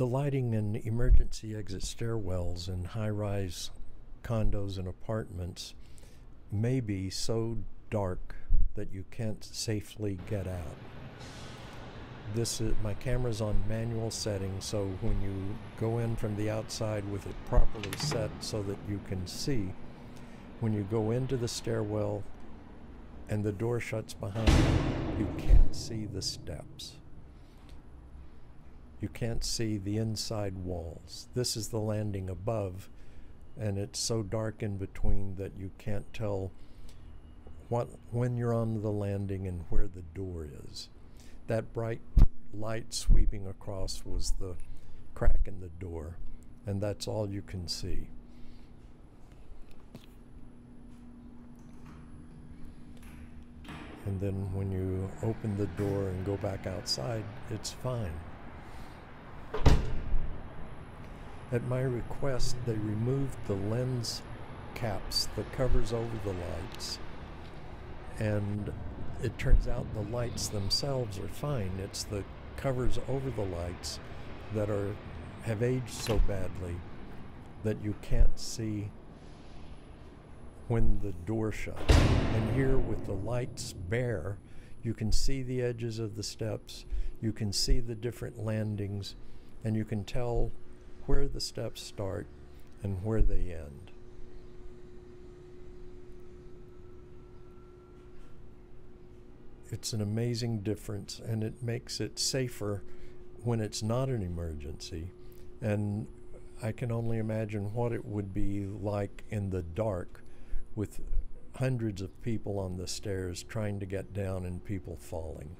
the lighting in emergency exit stairwells in high rise condos and apartments may be so dark that you can't safely get out. This is my camera's on manual setting, so when you go in from the outside with it properly set so that you can see, when you go into the stairwell and the door shuts behind you, you can't see the steps. You can't see the inside walls. This is the landing above, and it's so dark in between that you can't tell what when you're on the landing and where the door is. That bright light sweeping across was the crack in the door, and that's all you can see. And then when you open the door and go back outside, it's fine. At my request, they removed the lens caps that covers over the lights. And it turns out the lights themselves are fine. It's the covers over the lights that are have aged so badly that you can't see when the door shuts. And here with the lights bare, you can see the edges of the steps, you can see the different landings, and you can tell where the steps start and where they end. It's an amazing difference and it makes it safer when it's not an emergency. And I can only imagine what it would be like in the dark with hundreds of people on the stairs trying to get down and people falling.